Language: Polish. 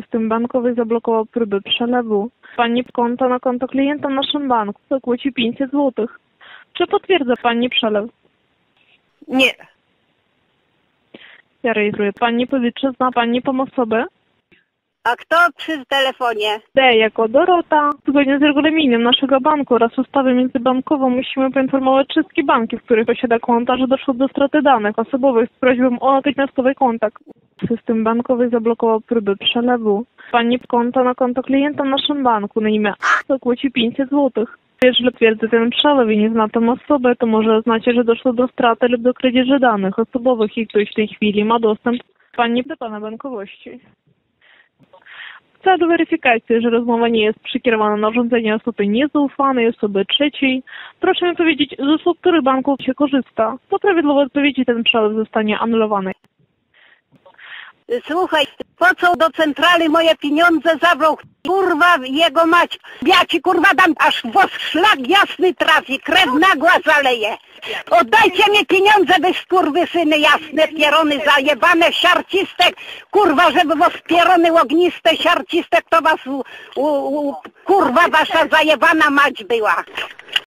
System bankowy zablokował próby przelewu. Pani konta na konto klienta w naszym banku zapłaci 500 zł. Czy potwierdza Pani przelew? Nie. Ja rejestruję. Pani powie, czy zna Pani tą osobę? A kto przy telefonie? D jako Dorota. Zgodnie z regulaminem naszego banku oraz ustawą międzybankową musimy poinformować wszystkie banki, w których posiada konta, że doszło do straty danych osobowych z prośbą o natychmiastowy kontakt. System bankowy zablokował próby przelewu. Pani konta na konto klienta w naszym banku na imię zapłaci 500 zł. Jeżeli twierdzy ten przelew i nie zna tą osobę, to może oznaczać, że doszło do straty lub do kradzieży danych osobowych i ktoś w tej chwili ma dostęp Pani do Pana bankowości. W celu weryfikacji, że rozmowa nie jest przekierowana na urządzenie osoby niezaufanej, osoby trzeciej, proszę mi powiedzieć, z usług których banków się korzysta. Po prawidłowej odpowiedzi ten przelew zostanie anulowany. Słuchaj, po co do centrali moje pieniądze zabrał? Kurwa, jego mać. Ja ci kurwa dam, aż w szlak jasny trafi, krew nagła zaleje. Oddajcie mi pieniądze, wy skurwysyny jasne, pierony zajebane, siarcistek. Kurwa, żeby was pierony ogniste, siarcistek, to was u, u, u, kurwa wasza zajebana mać była.